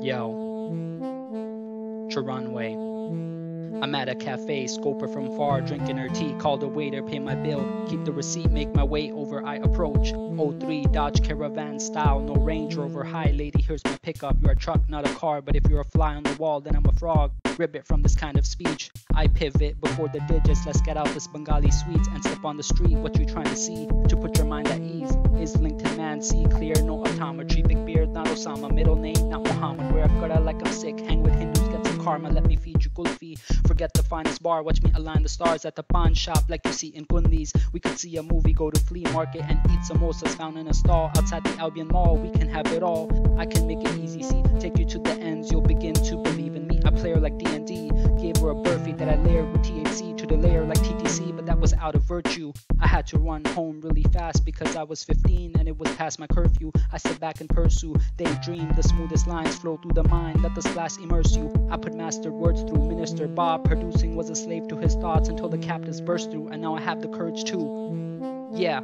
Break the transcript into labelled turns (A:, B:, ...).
A: Yo, Runway. I'm at a cafe, scoper from far, drinking her tea. Call the waiter, pay my bill, keep the receipt, make my way over. I approach 03 Dodge Caravan style, no Range Rover. Hi, lady, here's my pickup. You're a truck, not a car, but if you're a fly on the wall, then I'm a frog. Ribbit from this kind of speech. I pivot before the digits. Let's get out this Bengali sweets and step on the street. What you trying to see? To put your mind at ease. Is LinkedIn man, see clear, no optometry. Big beard, not Osama. Middle name, not Muhammad. Wear a gutta like I'm Sikh. Hang with Hindus, get some karma. Let me feed you kulfi. Forget the finest bar. Watch me align the stars at the pawn shop like you see in Kundis. We could see a movie, go to flea market and eat samosas found in a stall outside the Albion Mall. We can have it all. I can make it easy. See, take you to the ends. You'll begin to believe in me. A player like D&D gave her a burfy that I layered with THC was out of virtue. I had to run home really fast because I was 15 and it was past my curfew. I sit back and pursue, daydream. The smoothest lines flow through the mind. Let the splash immerse you. I put mastered words through Minister Bob. Producing was a slave to his thoughts until the captives burst through, and now I have the courage to. Yeah,